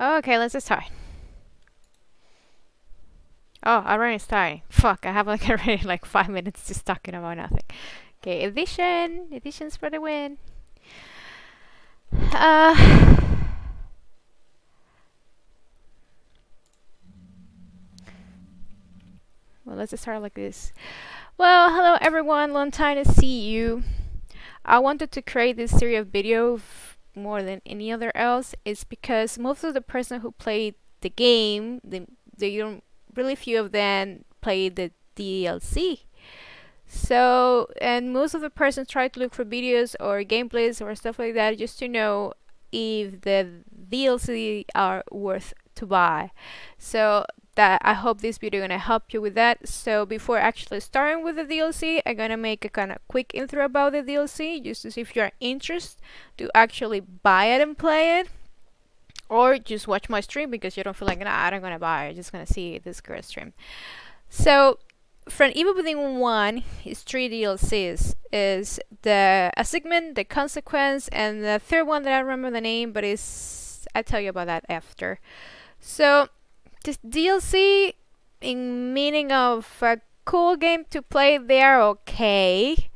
Okay, let's just start. Oh, I've already starting. Fuck, I have like already like five minutes just talking about nothing. Okay, edition. Editions for the win. Uh... Well, let's just start like this. Well, hello everyone, long time to see you. I wanted to create this series of videos more than any other else is because most of the person who played the game, the, they don't really few of them played the DLC. So, and most of the persons try to look for videos or gameplays or stuff like that just to know if the DLC are worth to buy. So that I hope this video gonna help you with that. So before actually starting with the DLC, I'm gonna make a kind of quick intro about the DLC just to see if you're interested to actually buy it and play it. Or just watch my stream because you don't feel like, nah, I'm gonna buy it, I'm just gonna see this girl stream. So from Evil Within 1 is three DLCs. Is the assignment, the consequence, and the third one that I remember the name, but it's I'll tell you about that after. So this DLC in meaning of a cool game to play, they're okay.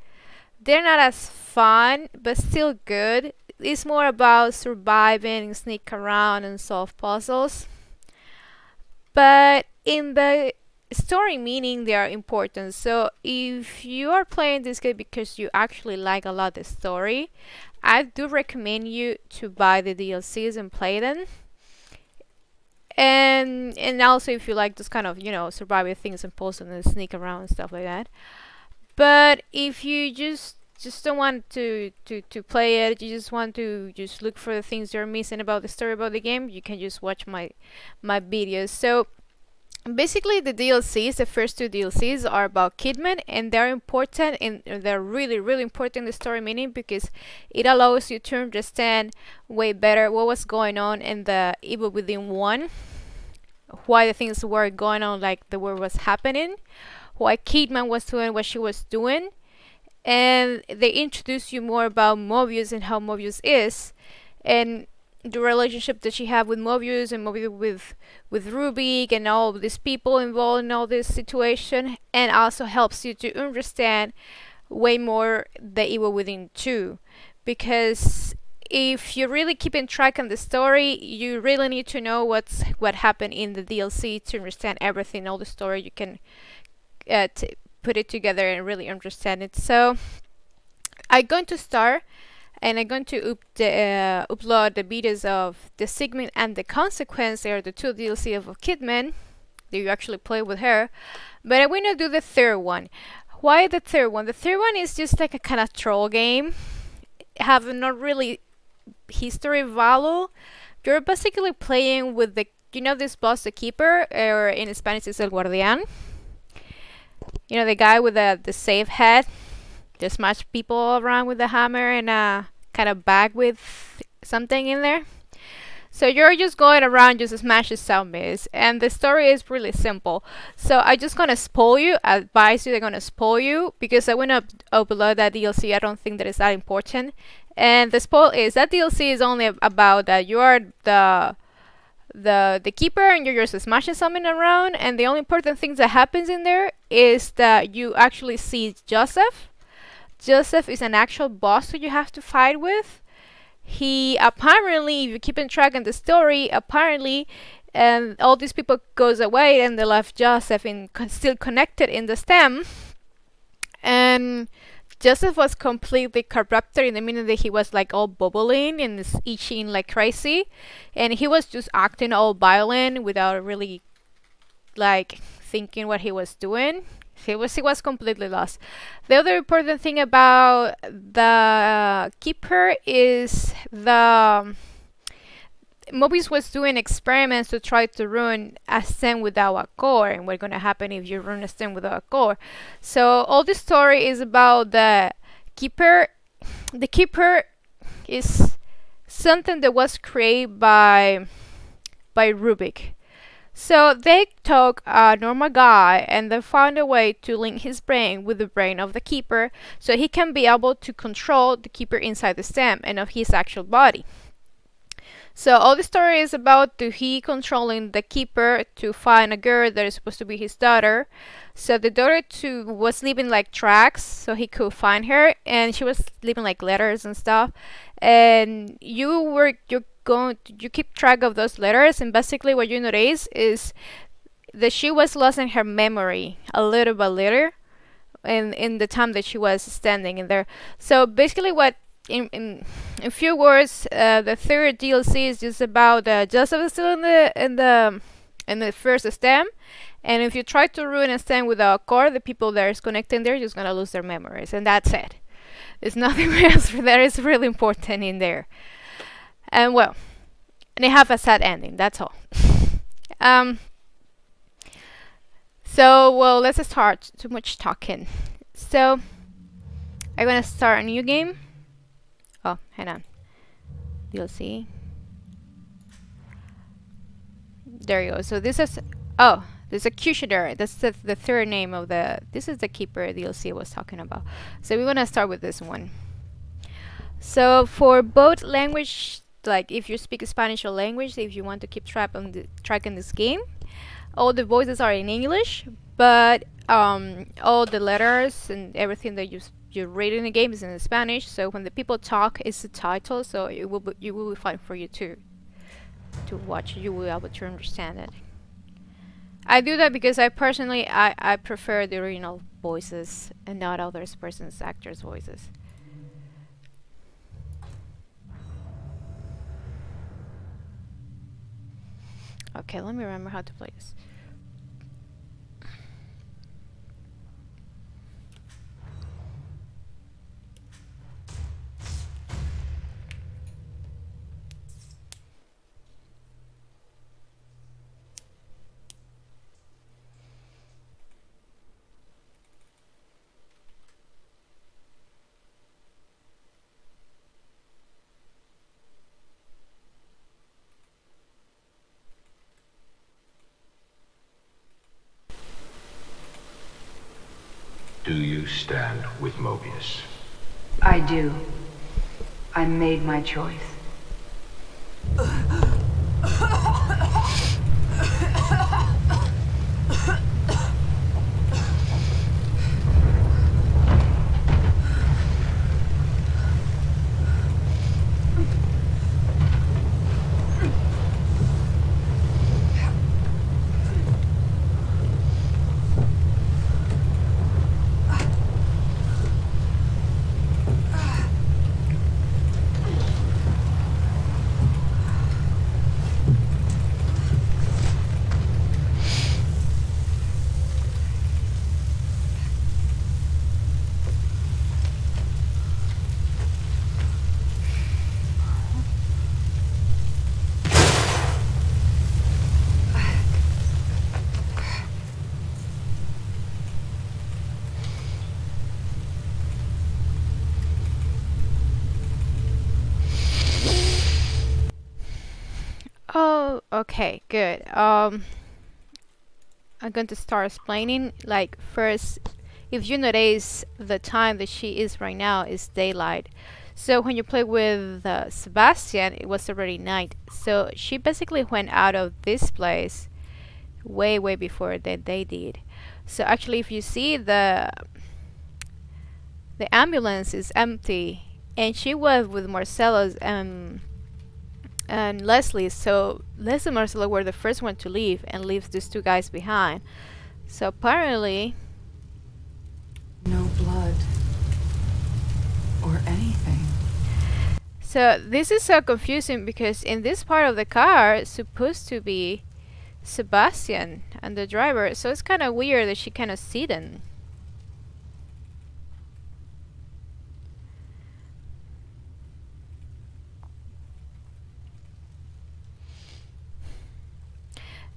They're not as fun, but still good. It's more about surviving, sneak around, and solve puzzles. But in the story meaning they are important so if you are playing this game because you actually like a lot the story i do recommend you to buy the dlcs and play them and and also if you like this kind of you know survival things and post and sneak around and stuff like that. But if you just just don't want to, to to play it you just want to just look for the things you're missing about the story about the game you can just watch my my videos. So basically the DLCs, the first two DLCs are about Kidman and they're important and they're really really important in the story meaning because it allows you to understand way better what was going on in the Evil Within 1 why the things were going on like the war was happening why Kidman was doing what she was doing and they introduce you more about Mobius and how Mobius is and the relationship that she had with Mobius and Mobius with with Ruvik and all these people involved in all this situation and also helps you to understand way more the evil within 2 because if you're really keeping track on the story you really need to know what's what happened in the DLC to understand everything all the story you can uh, put it together and really understand it. So I'm going to start and I'm going to up the, uh, upload the videos of the segment and the consequence. They are the two DLC of Kidman that you actually play with her. But I'm going to do the third one. Why the third one? The third one is just like a kind of troll game. Have not really history value. You're basically playing with the, you know this boss, the keeper, or in Spanish it's el guardián. You know the guy with the, the safe head. Just smash people around with the hammer and uh, kind of bag with something in there. So you're just going around just smashing zombies and the story is really simple. So I'm just gonna spoil you, I advise you they're gonna spoil you because I wanna upload that DLC, I don't think that is that important. And the spoil is that DLC is only about that you are the the the keeper and you're just smashing something around and the only important thing that happens in there is that you actually see Joseph Joseph is an actual boss that you have to fight with. He apparently, if you keep in track in the story, apparently, and all these people goes away and they left Joseph in still connected in the stem. And Joseph was completely corrupted in the minute that he was like all bubbling and itching like crazy, and he was just acting all violent without really like thinking what he was doing. He was he was completely lost. The other important thing about the uh, keeper is the um, Mobius was doing experiments to try to ruin a stem without a core and what's gonna happen if you run a stem without a core. So all the story is about the keeper. The keeper is something that was created by by Ruvik. So they took a normal guy and they found a way to link his brain with the brain of the keeper so he can be able to control the keeper inside the stem and of his actual body. So all the story is about to he controlling the keeper to find a girl that is supposed to be his daughter. So the daughter too was leaving like tracks so he could find her, and she was leaving like letters and stuff. And you were you're going you keep track of those letters, and basically what you notice is that she was losing her memory a little by little in in the time that she was standing in there. So basically, what in in, in few words, uh, the third DLC is just about uh, Joseph is still in the in the in the first stem, and if you try to ruin a stem with a core, the people that is connecting there just gonna lose their memories, and that's it. There's nothing else that is really important in there. And well, and they have a sad ending. That's all. um. So, well, let's start. Too much talking. So, I'm gonna start a new game. Oh, hang on. You'll see. There you go. So this is, oh, the executioner. That's the, the third name of the, this is the keeper DLC I was talking about. So we're gonna start with this one. So for both language, like if you speak Spanish or language, if you want to keep track on the track in this game, all the voices are in English, but um, all the letters and everything that you you read in the game is in Spanish. So when the people talk, it's the title, so it will be, it will be fine for you to to watch. You will be able to understand it. I do that because I personally I I prefer the original voices and not other person's actors' voices. Okay, let me remember how to play this. Do you stand with Mobius? I do. I made my choice. Okay, good. Um, I'm going to start explaining. Like first, if you notice, the time that she is right now is daylight. So when you play with uh, Sebastian, it was already night. So she basically went out of this place way, way before that they did. So actually, if you see the the ambulance is empty, and she was with Marcelo's um and Leslie. So Leslie and Marcelo were the first one to leave and leaves these two guys behind. So apparently, No blood. Or anything. so this is so confusing because in this part of the car, it's supposed to be Sebastian and the driver. So it's kind of weird that she cannot see them.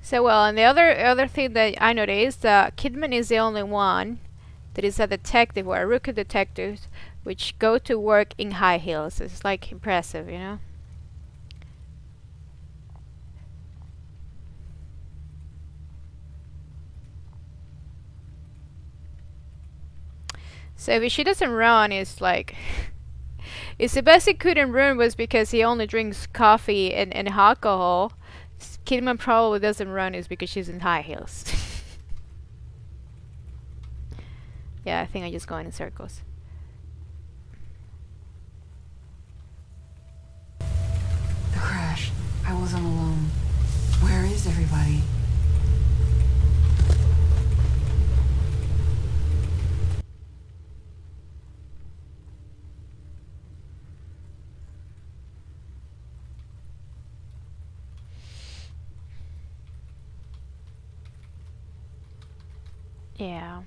So well, and the other other thing that I noticed, uh, Kidman is the only one that is a detective or a rookie detective, which go to work in high heels. It's like impressive, you know. So if she doesn't run, it's like it's the best he couldn't run was because he only drinks coffee and, and alcohol, Kidman probably doesn't run is because she's in high heels. yeah, I think I'm just going in circles. The crash. I wasn't alone. Where is everybody? Yeah.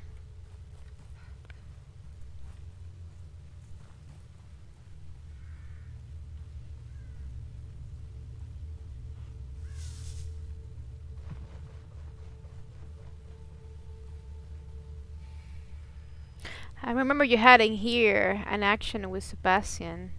I remember you had in here an action with Sebastian.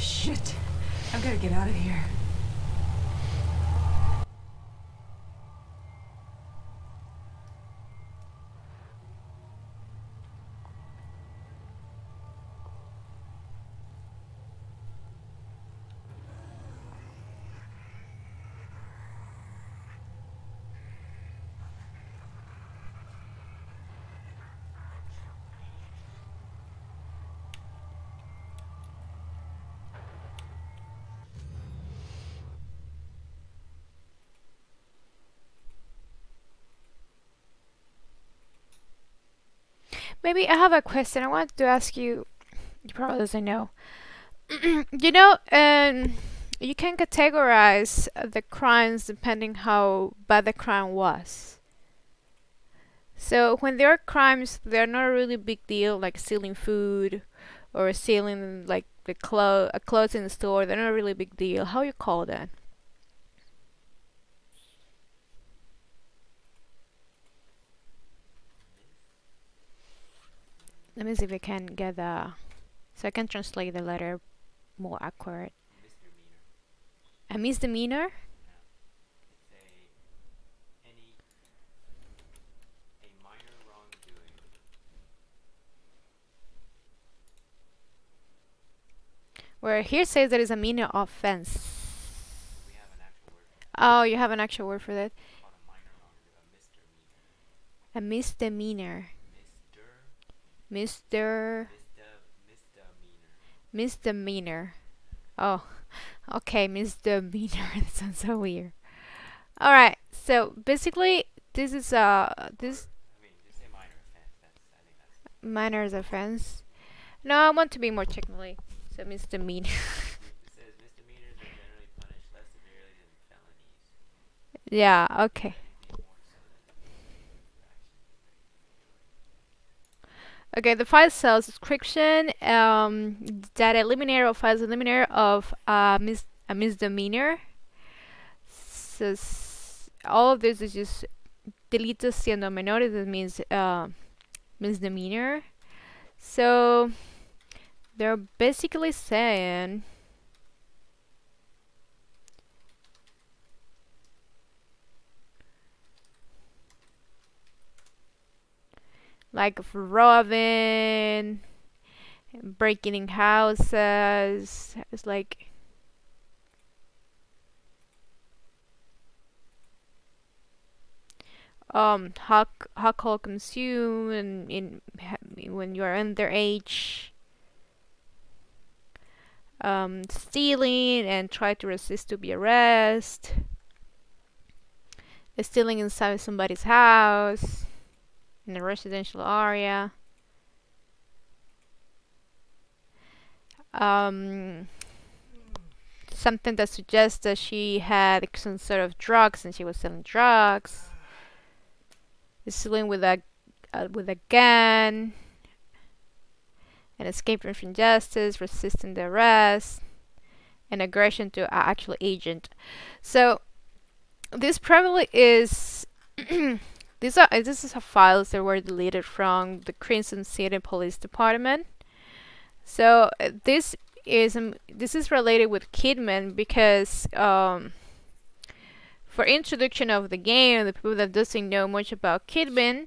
Shit. I've got to get out of here. Maybe I have a question. I wanted to ask you. You probably doesn't know. you know, um, you can categorize the crimes depending how bad the crime was. So when there are crimes, they're not a really big deal, like stealing food or stealing like the clo- uh, clothes in the store. They're not a really big deal. How you call that? Let me see if I can get the so I can translate the letter more accurate. A misdemeanor? Where here says that is a minor offense. Oh, you have an actual word for that? a a misdemeanor. A Mr. misdemeanor. Oh, okay, misdemeanor. that sounds so weird. All right, so basically, this is uh this I mean, just minor offense. That's I think that's minor offense. No, I want to be more technically. So misdemeanor. yeah. says misdemeanors are generally punished less severely than felonies. yeah. Okay. Anything more so than infraction. Okay, the file cell description um, that eliminator of files eliminator of uh, mis- a misdemeanor. So all of this is just delitos siendo menores. That means uh, misdemeanor. So they're basically saying like robbing, breaking in houses. It's like um alc- alcohol consumed and in when you are underage um stealing and try to resist to be arrested stealing inside somebody's house in a residential area. Um something that suggests that she had some sort of drugs and she was selling drugs. Stealing with a uh, with a gun, and escaping from justice, resisting the arrest, and aggression to an actual agent. So this probably is these are this is a files that were deleted from the Krimson City Police Department. So uh, this is um, this is related with Kidman because um, for introduction of the game, the people that doesn't know much about Kidman,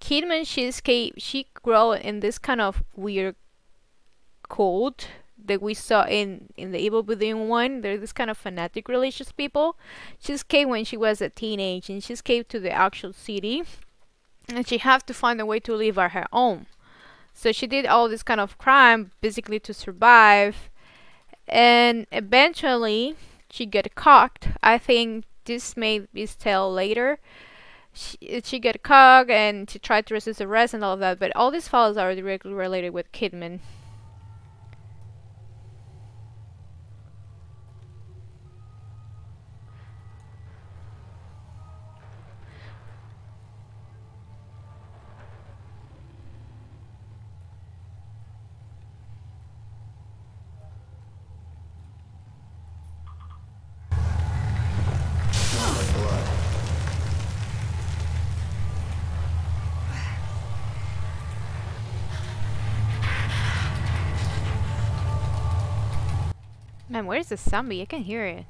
Kidman she's she grew in this kind of weird cult that we saw in in the Evil Within one. They're this kind of fanatic religious people. She escaped when she was a teenage, and she escaped to the actual city, and she have to find a way to live on her own. So she did all this kind of crime basically to survive, and eventually she got caught. I think this may be tell later. She, she got caught and she tried to resist arrest and all of that, but all these files are directly related with Kidman. Man, where's the zombie? I can hear it.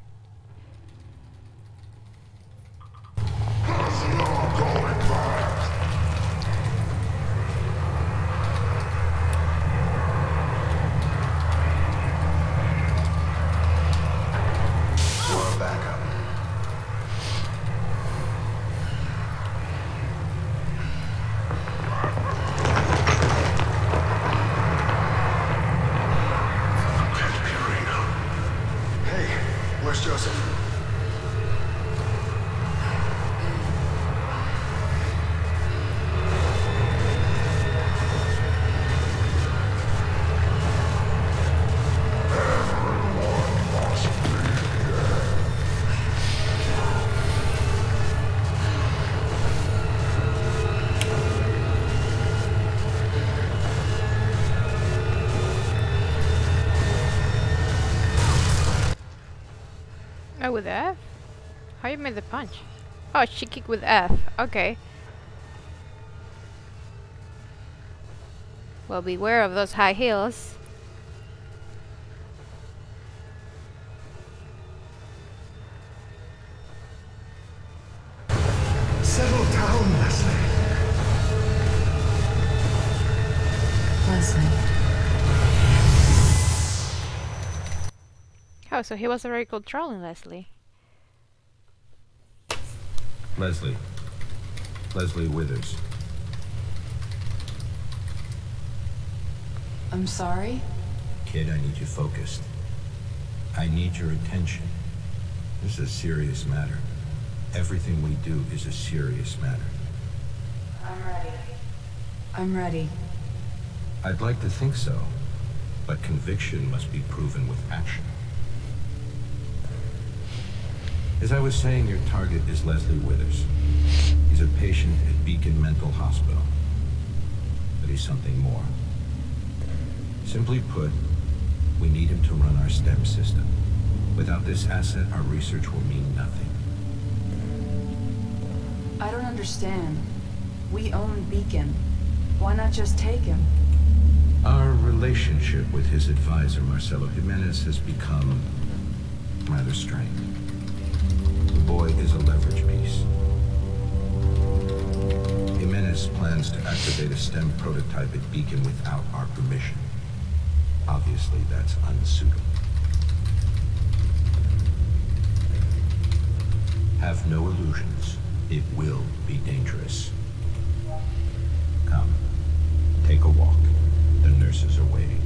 With F? How you made the punch? Oh, she kicked with F. Okay. Well, beware of those high heels. Oh, so he was already controlling Leslie. Leslie. Leslie Withers. I'm sorry? Kid, I need you focused. I need your attention. This is a serious matter. Everything we do is a serious matter. I'm ready. I'm ready. I'd like to think so, but conviction must be proven with action. As I was saying, your target is Leslie Withers. He's a patient at Beacon Mental Hospital. But he's something more. Simply put, we need him to run our STEM system. Without this asset, our research will mean nothing. I don't understand. We own Beacon. Why not just take him? Our relationship with his advisor, Marcelo Jimenez, has become rather strained. Boy is a leverage piece. Jimenez plans to activate a STEM prototype at Beacon without our permission. Obviously, that's unsuitable. Have no illusions. It will be dangerous. Come. Take a walk. The nurses are waiting.